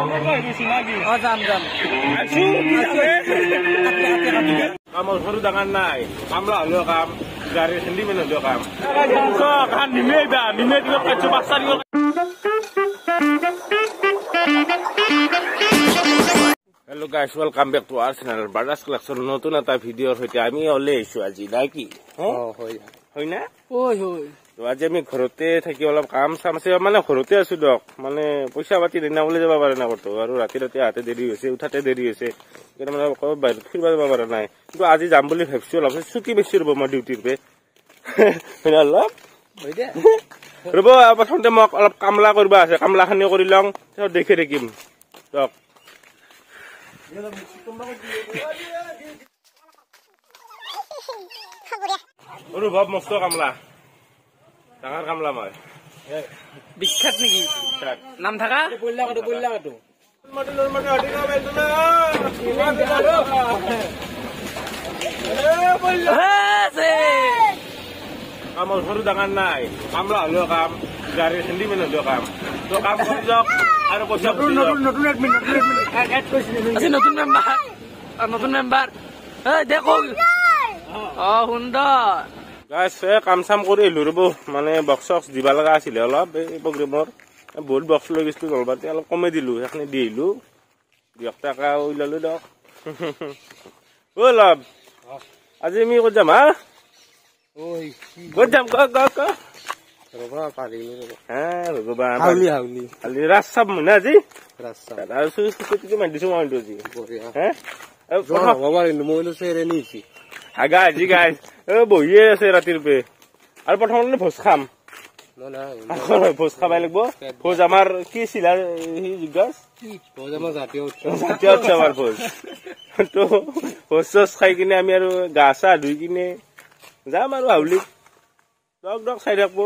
অ যাম যাম কামৰ সৰু ডাঙৰ নাই কামলা হলেও কাম গাড়ী খেলি মানে হলেও কাম নিমে বা নিমে দিব কাৰ্য পাঁচটা দিব hello' guys welcome back to our channel বাৰ্ডাছ ক্লাছৰ নতুন এটা ভিডিঅ'ৰ সৈতে আমি ওলাই আহিছো আজি নাই কি? হয়। না ঐ হৈ তো আজি আমি ঘৰতে থাকি অলপ কাম চাম আছে মানে ঘৰতে আছো দিয়ক মানে পইচা পাতি দিনা বুলি যাব পৰা নাই বৰ্ত আৰু ৰাতি ৰাতি আহাতে দেৰি হৈছে উঠাতে দেৰি হৈছে সেইকাৰণে মানে বাহিৰত ফুৰিব যাব পৰা নাই কিন্তু আজি যাম বুলি ভাবিছো অলপ ছুটি বেছি ৰ'ব মই ডিউটিৰ পে অলপ ৰ'ব প্ৰথমতে মোক অলপ কামলা কৰিব আছে কামলাখিনি কৰি লওঁ তাৰপিছত দেখি থাকিম দিয়ক অনুভৱ মস্ত কামলা ডাঙৰ কামলা মই। বিখ্যাত নেকি? নাম থাকা কামৰ সৰু ডাঙৰ নাই। কামলা হলেও কাম গাড়ী খেলি মানে হলেও কাম। তো কাম কৰি যাওক আৰু পইচা নতুন মেম্বাৰ নতুন মেম্বাৰ দেখো অ সুন্দৰ। এই কাম চাম কৰি আহিলো ৰ'ব মানে বক্স চক্স দিব লগা আছিলে অলপ এই প্ৰগ্ৰেমৰ বহুত বক্স লৈ গৈছিলো জলপাতি অলপ কমাই দিলো সেইখিনি দি আহিলো দিয়ক টকা ওলালো দিয়ক ঐ লব আজি আমি ক'ত যাম হা ক'ত যাম ক ক ক হা আজি হাগা আজি গাই এ বহিয়ে আছে ৰাতিৰ পে আৰু প্ৰথমতে ভোজ খাম। ভোজ খাবাই লাগিব। ভোজ আমাৰ কি চিলাৰ সি জাতীয় উৎসৱৰ ভোজ। তো ভোজ চোজ খাই কিনে আমি আৰু গা চা ধুই কিনে যাম আৰু হাউলিত। দক দক চাই থাকবো।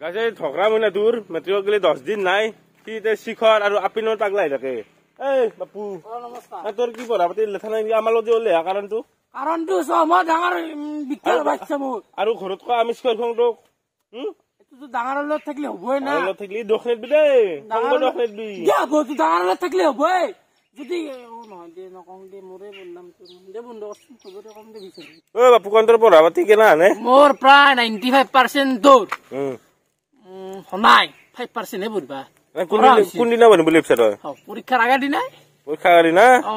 গাছে ঢকৰা মইনা তোৰ মেট্ৰিকত গেলি দহ দিন নাই। সি এতিয়া শিখৰ আৰু আপিনৰ পাগলা আহি থাকে। এই বাপু এ, তোৰ কি পঢ়া পাতি লেঠা নাই? আমাৰ লগত যে ওলাই অহা কাৰণটো। কাৰণটো চোৱা ডাঙৰ বিখ্যাত বাচ্ছা মোৰ আৰু ঘৰত কোৱা আমি স্কুল তোক এইটোতো ডাঙৰৰ লগত থাকিলে হ'বই না অলপ থাকিলি দোষ নেদবি দেই ডাঙৰ সংগ দোষ নেদবি দিয়া হ'বতো ডাঙৰৰ লগত থাকিলে হ'বই যদি অ, নহয় দে নকওঁ দে মোৰে বদনাম দে বন্ধু কৰচোন হ'ব দে কম দে বিচাৰি অ বাপু কন্তৰ পঢ়া পাতি কেনা আনে মোৰ প্ৰায় নাইনটি ফাইভ পাৰ্চেণ্ট তোৰ উম। উম, নাই ফাইভ পাৰ্চেণ্টহে পঢ়িবা এ, কোনদিনা- কোনদিনা বনিম বুলি ভাবিছা তই হওক, পৰীক্ষাৰ আগৰ দিনাই পৰীক্ষা কালি না অ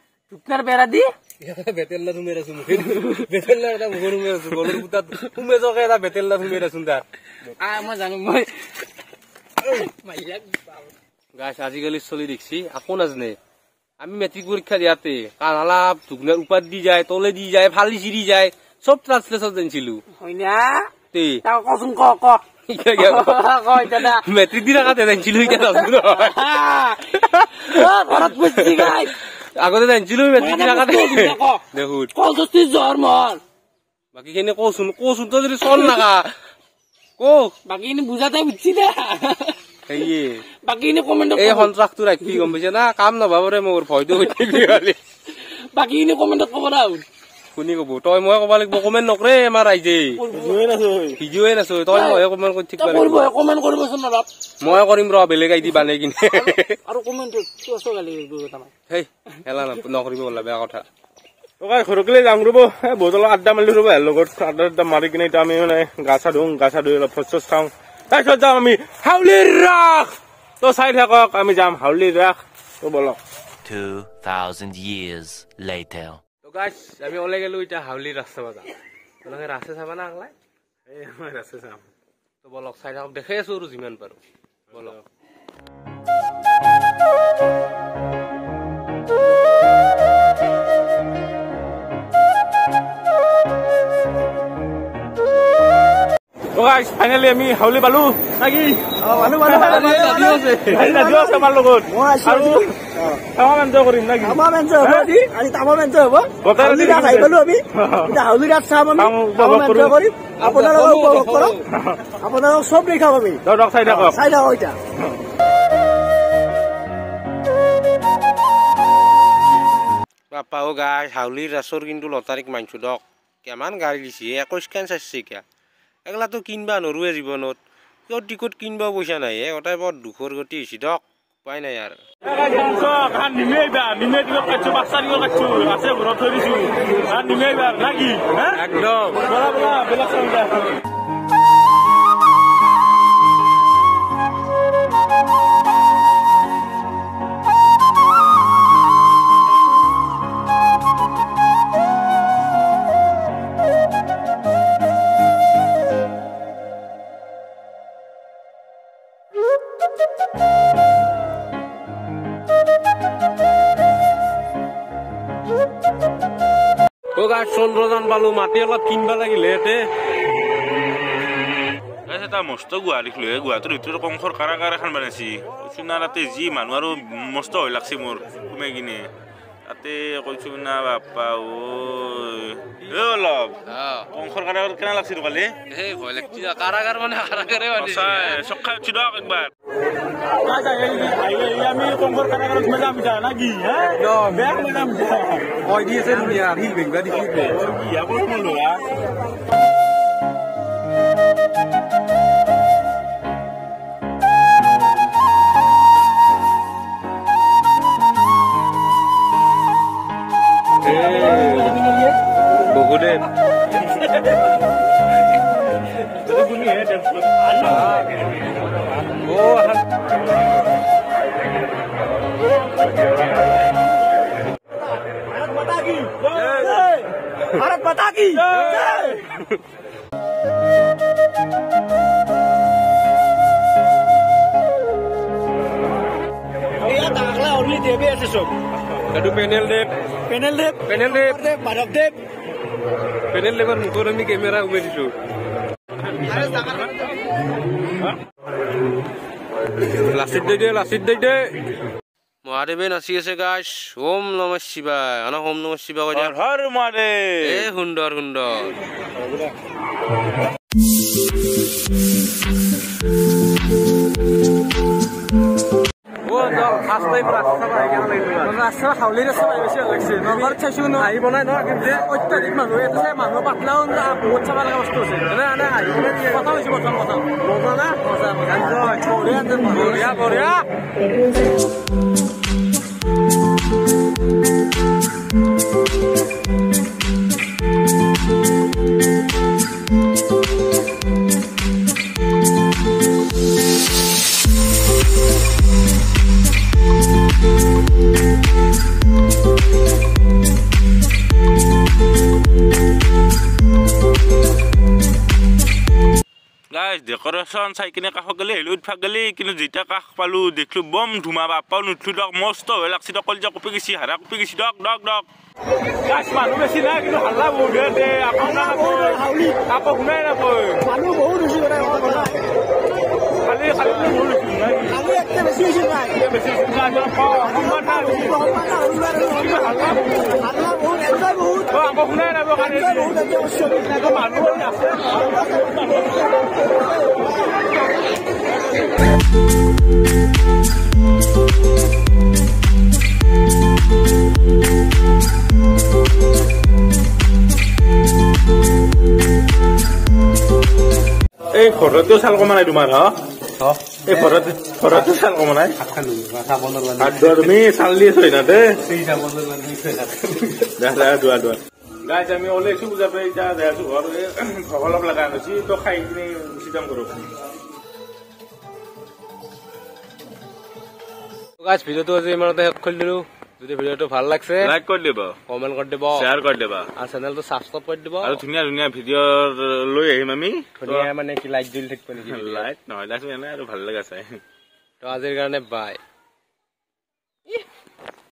থুকনাৰ বেৰা দি? বেতেল্লা তুমি আছো বেতেল্লা এটা মুখৰ সুমে আছো গলৰ বুটাত সুমে জকে এটা বেতেল্লা তুমি আছো তাত আহ, মই জানো মই গাছ আজিকালি চলি দেখছি আকৌ নাজানে। আমি মেট্ৰিক পৰীক্ষা দিয়াতে উপাত দি যায় তলে দি যায় ফালি চিৰি যায় চব ট্ৰান্সলেশ্যন জানিছিলো। কচোন ক মেট্ৰিক দি থাকাতে জানিছিলো আগতে জানিছিলো মেট্ৰিক দি থাকাতে ক দেখোন কলজস্তি জ্বৰ মোৰ বাকী খিনি কচোন কচোন তই যদি চল নাকা ক বাকীখিনি বুজাতে বুজি দে। সেয়ে বাকীখিনি কমেণ্টত এই সন্ত্ৰাসটো ৰাখি গম পাইছে না? কাম নভাবৰে মোৰ ভয়টো হৈ থাকিলে খালি বাকীখিনি কমেণ্টত ক'ব না শুনি কব তই মই কব লাগিব কমেণ্ট নকৰে আমাৰ ৰাইজে। ভিডিঅ'য়ে নাছো তই মই কমেণ্ট কৰি থাকিব লাগিব। কৰিবচোন অলপ মই কৰিম ৰ বেলেগ আইডি বানে কিনে। আৰু কমেণ্ট আছো গালি দুটামান হেই ন- নকৰিব বোলা বেয়া কথা। তই ঘৰকলে যাম ৰ'ব। এ বহুত অলপ আড্ডা মাৰিলো ৰ'ব ইয়াৰ লগত আড্ডা আড্ডা মাৰি কিনে এতিয়া আমি মানে গা চা ধুওঁ গা চা ধুই অলপ ফচ চচ খাওঁ। তাৰপিছত যাম আমি হাউলিৰ ৰাস। তই চাই থাকক আমি যাম হাউলিৰ ৰাস। তই বলক। 2,000 years later. আমি ওলাই গেলো এতিয়া হাউলি চাবা যাম তোমালোকে ৰাসে চাবা না আগলাই এই মই ৰাস্তা চাম। তো বলক চাই থাকক দেখাই আছো আৰু যিমান পাৰো। বলক। অ গাইছ ফাইনেলি আমি হাউলি পালো। নাকি? ৰাতিও আছে আমাৰ লগত। আৰু তামাম এনজয় কৰিম নাকি? তামাম এনজয় হ'ব আজি আজি তামাম এনজয় হ'ব। হাউলি ৰাস আহি পালো আমি। এতিয়া হাউলি ৰাস চাম আমি। তামাম এনজয় কৰিম। আপোনালোকে উপভোগ কৰক। আপোনালোকক চব দেখাম আমি। দক দক চাই থাকক। চাই থাকক এতিয়া। বাপ্পা অ' গাই হাউলিৰ ৰাসৰ কিন্তু লটাৰীক মানছো দক। কিমান গাড়ী দিছে একৈছখান চাইছে কিয়া এগলাটো কিনবা নৰোৱে জীৱনত। কিয় টিকট কিনবা পইচা নাই? হে গোটাই বৰ দুখৰ গতি হৈছে দক উপায় নাই আৰু। একদম। চন্দ্ৰযান পালো মাটি অলপ কিনবা লাগিলে ইয়াতে। এটা মস্ত গুৱা দেখিলো হে গুৱাটোৰ ভিতৰত কংসৰ কাৰাগাৰ এখন বনাইছি। কৈছো না তাতে যি মানুহ আৰু মস্ত হৈ লাগছে মোৰ সোমাই কিনে। তাতে কৈছো না ঐ। এ অলপ। কংসৰ কাৰাগাৰ কেনে লাগছে তো কালি? এই ভয় লাগছি কাৰাগাৰ মানে কাৰাগাৰে চক্কা উঠি দিয়ক একবাৰ। কাৰাগাৰত যাম নাকি বেয়া যাম ভয় দি আছে ধুনীয়া শিল ভেংবা দিছি বহুদে ভাৰত মাতা কি জয়! ইয়াত আগলা only দেৱে আছে চব এইটো panel Dev panel Dev panel Dev Dev Madhav Dev panel দেৱৰ মুখত আমি কেমেৰা উমাই দিছো লাচিত দে দে লাচিত দে দে মহাদেৱে নাচি আছে গাছ ওম নম শিৱায় আনা ওম নম শিৱা কৈ দিয়া হৰ মাৰে এ সুন্দৰ সুন্দৰ ৰাস্তা হাউলি ৰাস্তা বেছি ভাল লাগিছে। নলবাৰীত চাইছো ন আহি বনাই ন কিন্তু। অত্যাধিক মানুহ ইয়াতে চাই মানুহ পাতলাও না বহুত চাব লগা বস্তু আছে প্ৰথম হৈছে প্ৰথম প্ৰথম মজা না? মজা মজা বঢ়িয়া বঢ়িয়া। ডেকৰেশ্যন চাই কিনে কাষত গ'লে হেলি উঠবা গ'লে কিন্তু যেতিয়া কাষ পালো দেখিলো বম ধুমা বাপ্পাও নুঠলো দক মস্ত হৈ লাগছি দক কলিজা কপি গৈছি হাৰা কপি গৈছি দক দক দক মানুহ বেছি নাই কিন্তু হাল্লা বহুত আকৌ শুনাই নাপায় এই ঘৰতো চাল কমা নাই তোমাৰ হ এই ঘৰত ঘৰতো চাল কমা নাই হাত ধোৱা তুমি চাল দি আছো না দে দোৱা দোৱা। গাইজ আমি ওলাইছো বুজাবে এতিয়া যাই আছো ঘৰ লগা তো খাই কিনে গুচি যাম ঘৰত গাছ ভিডিঅ'টো আজি ইমানতে শেষ কৰি দিলো। যদি ভিডিঅ'টো ভাল লাগছে লাইক কৰি দিব। কমেণ্ট কৰি দিব। শ্বেয়াৰ কৰি দিবা। আৰু চেনেলটো ছাবস্ক্ৰাইব কৰি দিব। আৰু ধুনীয়া ধুনীয়া ভিডিঅ' লৈ আহিম আমি। ধুনীয়া মানে কি লাইট জ্বলি থাকিব নেকি লাইট নহয় লাইট এনে আৰু ভাল লগা চাই। তো আজিৰ কাৰণে বাই